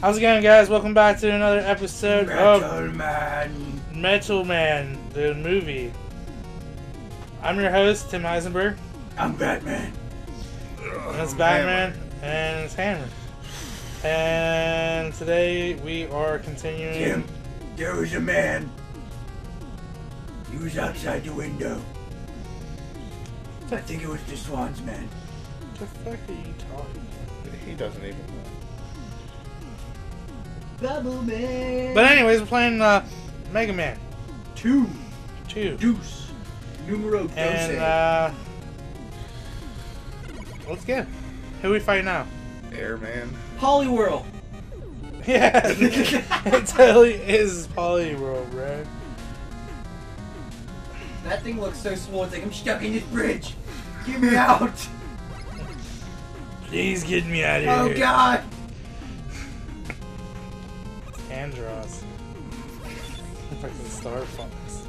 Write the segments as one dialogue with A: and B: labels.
A: How's it going, guys? Welcome back to another episode of
B: Metal Man.
A: Metal Man, the movie. I'm your host, Tim Heisenberg.
B: I'm Batman.
A: And it's oh, Batman, and it's Hammer. And today we are continuing.
B: Tim, there was a man. He was outside the window. I think it was the Swans man.
A: What the fuck are you talking
C: He doesn't even know.
B: Bubble Man.
A: But anyways, we're playing uh, Mega Man
B: two.
A: 2.
B: Deuce. Numero doce.
A: And uh, let's go. Who we fight now?
C: Airman.
B: Poliwhirl.
A: Yeah, it totally is Poliwhirl, bro.
D: That thing looks so small, It's like I'm stuck in this bridge. Get me out!
A: Please get me out of here. Oh.
D: God!
A: Andros. Fucking Star Fox.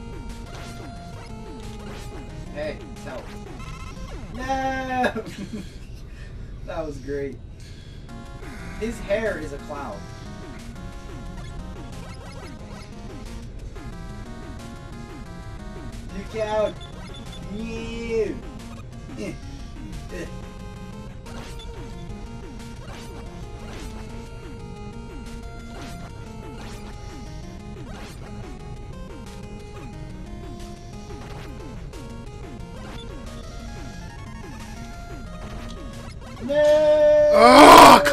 D: Hey, help! No! that was great. His hair is a cloud. Look out! You!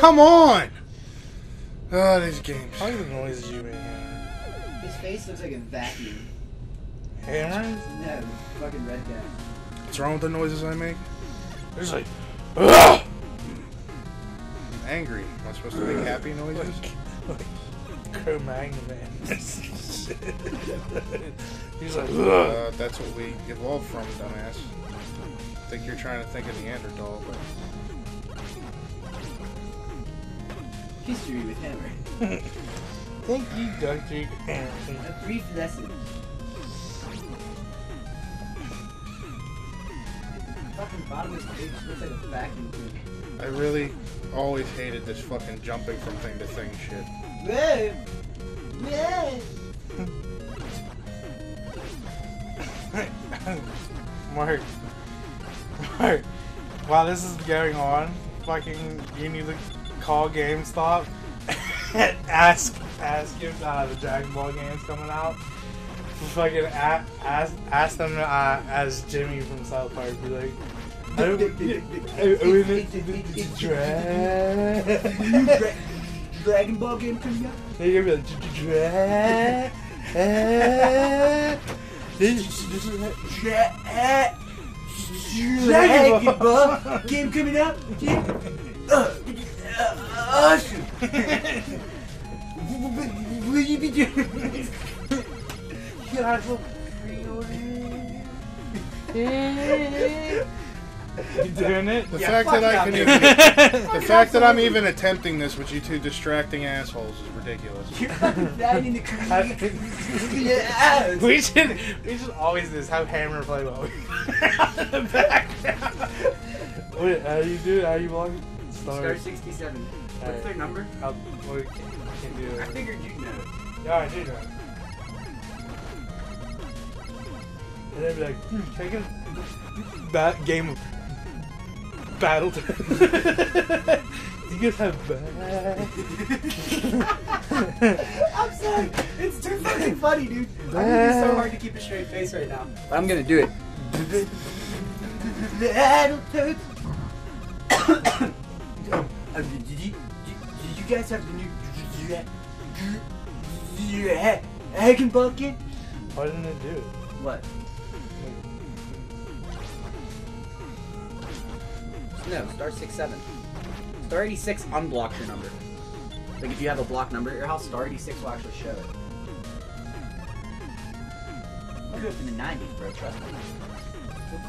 C: Come on! Oh, these games.
A: How are the noises you make?
D: His face looks like a vacuum.
A: Hammers?
D: No, fucking red guy.
C: What's wrong with the noises I make?
A: They're just like, Ugh!
C: I'm angry. Am I supposed to make happy noises? Like.
A: Cro-Magnon man. He's like, Ugh.
C: Uh, that's what we evolved from, dumbass. I think you're trying to think of the Neanderthal, but
D: History with Hammer.
A: Thank you, Dr. Hammer.
D: A brief lesson. Fucking bottom of page looks like a vacuum.
C: I really always hated this fucking jumping from thing to thing shit.
D: Whoa! Whoa!
A: Mark. Mark. While this is going on, fucking, you need to call GameStop and ask, ask if uh, the Dragon Ball game's coming out. Fucking a- ask, ask them uh, as Jimmy from South Park. Be like, I don't- I- I would to do the Dra-
D: Dra- Dragon Ball game coming out?
A: They're gonna be like, "Dra- this- this is-
D: Dra- Dragon Ball game coming out? Awesome! What will you be doing?
A: guys will You doing it?
C: The
D: Yeah,
C: fact that I can even, the fact that I'm even attempting this with you two distracting assholes is ridiculous.
D: You're fucking bad in the community.
A: We should we should always do this have Hammer play while we in the background. Wait, how do you do it? How do you block it?
D: Star
A: Star.
D: 67. What's their number?
A: I'll, well, we can, can do
D: I figured you'd know.
A: Yeah, I do know. And then be like, hmm, can I a bat game of battle? Do you guys have bat?
D: I'm sorry. It's too fucking funny, dude. I'm gonna be so hard to keep a straight face right now. I'm gonna do it. Battletoads. Um, did, you, did, did you guys have the new Dragon kit?
A: Why didn't it do?
D: What? No, star six seven. Star eighty six unblocks your number. Like if you have a block number at your house, star eighty six will actually show it. I grew up in the nineties, bro. Trust me.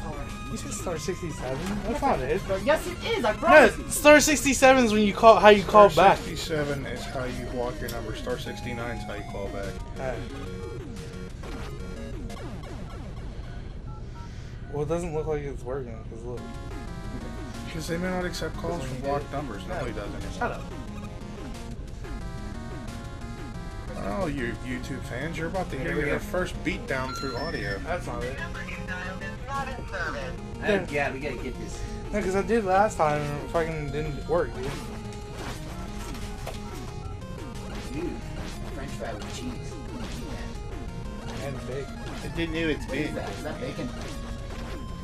D: What color?
A: You said star 67? That's not it.
D: Yes, it is. I
A: No,
D: promise. you.
A: star 67 is when you call, how you call
C: Star
A: back.
C: 67 is how you block your number. Star 69 is how you call back.
A: Alright. Well, it doesn't look like it's working, because look.
C: Because they may not accept calls from blocked numbers. Nobody does anymore.
A: Shut up.
C: all you YouTube fans. You're about to hear your first beatdown through audio.
A: That's not it.
D: Uh, yeah, we gotta get this.
A: No, because I did last time and it fucking didn't work, dude.
D: Dude, French fry with cheese.
A: And big.
C: I didn't know it's
D: What is that? Is that bacon?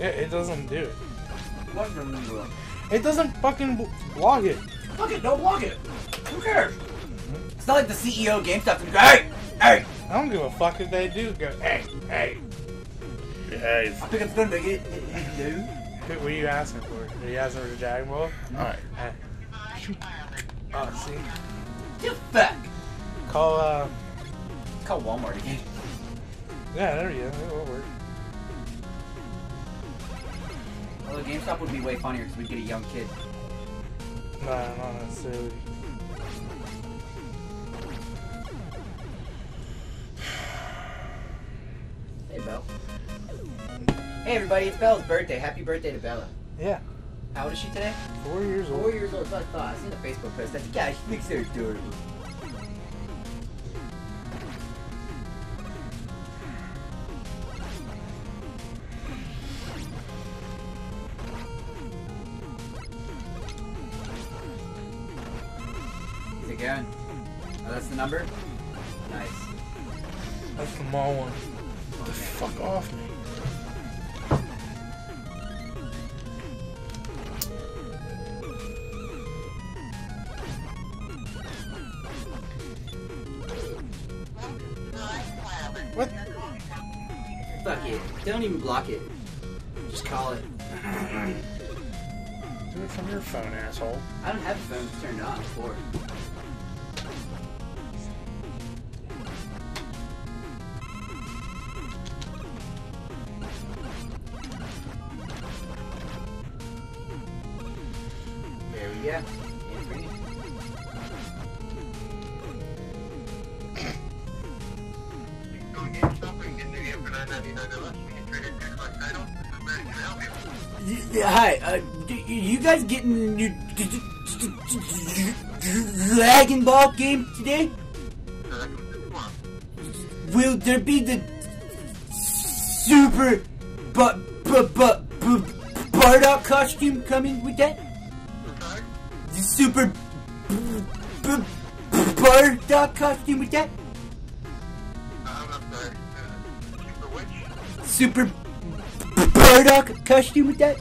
A: It, it doesn't do it.
D: What from you?
A: It doesn't fucking block it.
D: Fuck it, don't block it. Who cares? It's not like the CEO of GameStop can go, hey, hey,
A: I don't give a fuck if they do go, hey, hey.
C: Hey,
D: I think it's gonna make it. No.
A: What are you asking for? Are you asking for the Dragon Ball?
C: alright.
A: Hey. Oh, see?
D: The fuck?
A: Call, uh,
D: Call Walmart again.
A: yeah, there you go. It will work.
D: Although GameStop would be way funnier because we'd get a young kid.
A: Nah, not necessarily.
D: Hey, everybody, it's Bella's birthday. Happy birthday to Bella.
A: Yeah,
D: How old is she today?
A: four years old.
D: Four years old. That's I thought. I seen the Facebook post. I think, yeah, she thinks they're adorable. Is it going? Oh, that's the number? Nice.
A: That's the mall one.
C: The fuck off me.
D: Don't even block it. Just call it.
C: Do it from your phone, asshole.
D: I don't have the phone turned on before. There we go. Hi, uh, you guys getting your Dragon Ball game today? Will there be the super but but but Bardock costume coming with that? The super Bardock costume with that? Super Bardock costume with that?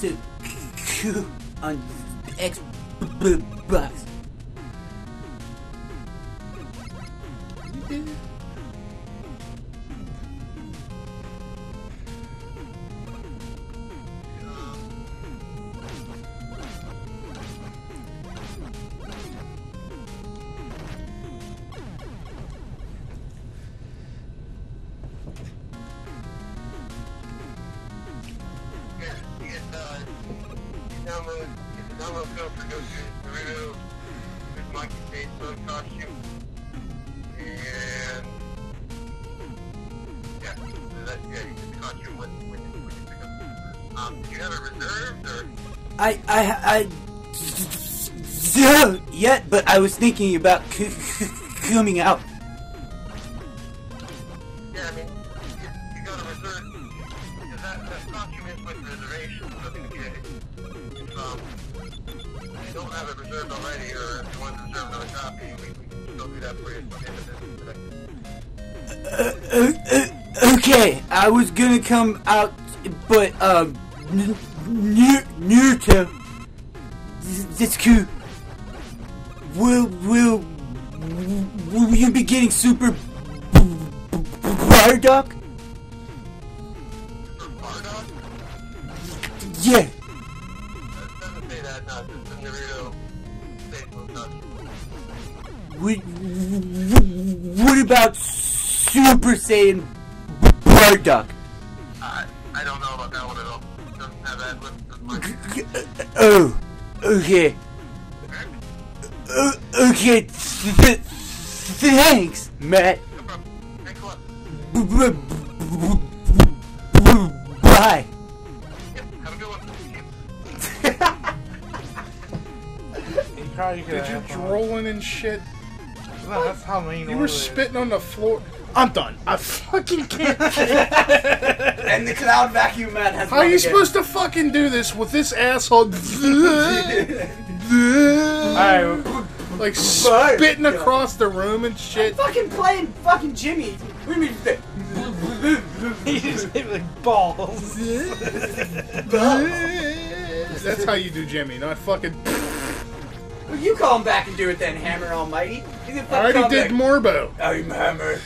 D: Sub Q on Xbox. Dragon Ball. Keep you so cool on Xbox.
E: Um, do you have it reserved, or
D: I, I, I yet, but I was thinking about c- c- coming out. Uh, okay, I was gonna come out, but um, Naruto, cool. Will will will you be getting super Bardock, What, what about Super Saiyan Bardock?
E: I, I don't know about that one at all. Doesn't have that listed
D: Oh, okay. Uh, okay, th- thanks, Matt.
E: Thanks
D: Bye.
E: Yep, have a good one.
A: You probably
C: Did you
A: have
C: drooling and shit?
A: No, that's how mean
C: You were spitting on the floor. I'm done. I fucking can't.
D: And the cloud vacuum man has.
C: How are you supposed to fucking do this with this asshole?
A: Alright,
C: like spitting across the room and shit.
D: Fucking playing fucking Jimmy. What do you mean?
A: he just hit me like balls.
C: That's how you do Jimmy, not fucking.
D: Well, you call him back and do it then, Hammer Almighty. He's gonna
C: I already
D: call
C: did. Morbo.
B: I'm Hammer.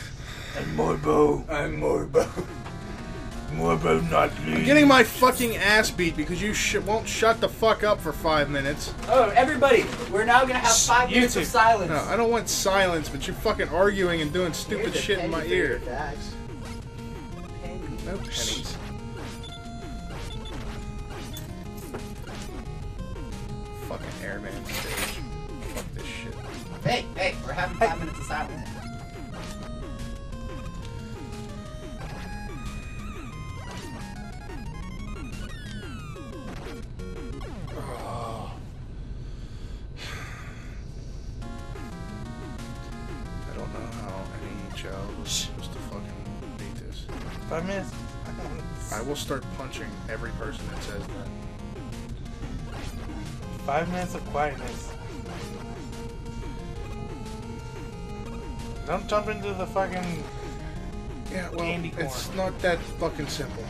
B: I'm Morbo. I'm Morbo. Morbo not
C: I'm
B: me.
C: getting my fucking ass beat because you sh- won't shut the fuck up for five minutes.
D: Oh, everybody, we're now gonna have five
A: You
D: minutes of silence.
C: No, I don't want silence, but you're fucking arguing and doing stupid
D: Here's a
C: shit in my ear.
D: Penny.
C: No pennies.
D: Having five minutes of silence.
C: I don't know how any child was supposed to fucking beat this.
A: Five minutes.
C: I will start punching every person that says that.
A: Five minutes of quietness. Don't jump into the fucking.
C: Yeah, well,
A: Candy corn.
C: it's not that fucking simple.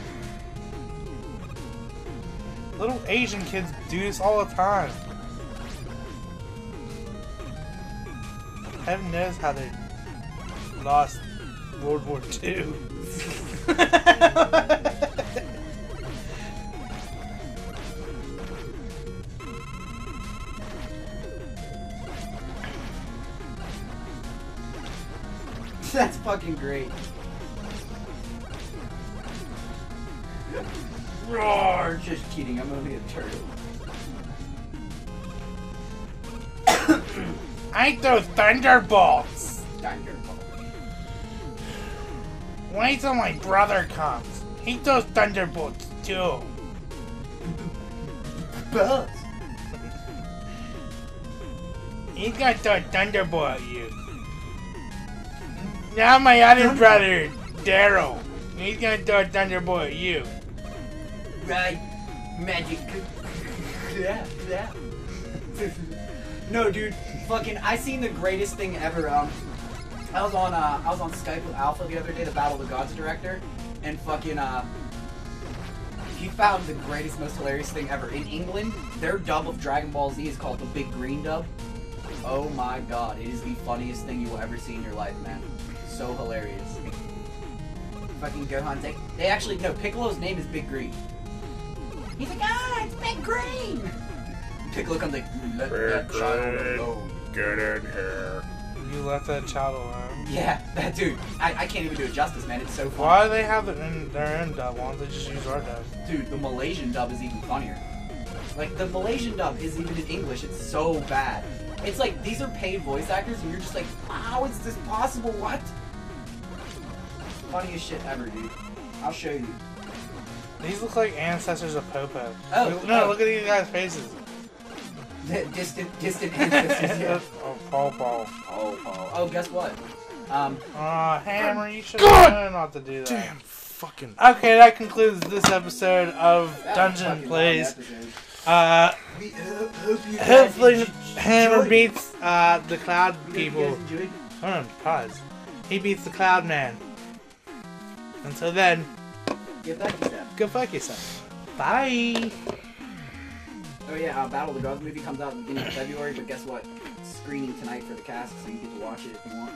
A: Little Asian kids do this all the time. Heaven knows how they lost World War II.
D: That's fucking great. Roar! Just kidding, I'm only a turtle.
A: Ain't those thunderbolts?
D: Thunderbolt.
A: Wait till my brother comes. Ain't those thunderbolts too?
D: Buzz.
A: He's gonna throw a thunderbolt at you. Now my other brother, Daryl, he's gonna throw a thunderbolt at you.
D: Right. Magic. Yeah, yeah. no, dude. Fucking, I seen the greatest thing ever. Um, I was on uh, I was on Skype with Alpha the other day, the Battle of the Gods director, and fucking uh, he found the greatest, most hilarious thing ever. In England, their dub of Dragon Ball Z is called the Big Green Dub. Oh my god, it is the funniest thing you will ever see in your life, man. So hilarious. Fucking Gohan take. They actually no. Piccolo's name is Big Green. He's like, ah, it's Big Green. Piccolo comes like, let that child alone.
C: Get in here.
A: You left that child alone.
D: Yeah, that dude. I, I can't even do it justice, man. It's so funny.
A: Why do they have their own, their own dub? Why don't they just use our dub?
D: Dude, the Malaysian dub is even funnier. Like the Malaysian dub is even in English. It's so bad. It's like these are paid voice actors, and you're just like, how is this possible? What? Funniest shit ever, dude. I'll show you.
A: These look like ancestors of Popo.
D: Oh,
A: Look- no,
D: oh.
A: look at these guys' faces.
D: The distant, distant ancestors. yeah.
A: oh, Paul Paul.
D: Oh, oh, oh, guess what? Um,
A: Aw, Hammer, you should
C: God
A: have known not to do that.
C: Damn fucking.
A: Okay, that concludes this episode of
D: that
A: Dungeon Plays. Uh,
B: We ho- hope you guys
A: hopefully
B: enjoy-
A: Hammer beats uh, the Cloud people. Hold on, pause. He beats the Cloud Man. Until then,
D: Get that step.
A: go fuck yourself. Bye.
D: Oh yeah, uh, Battle of the Gods movie comes out in the beginning of February, but guess what? It's screening tonight for the cast, so you get to watch it if you want.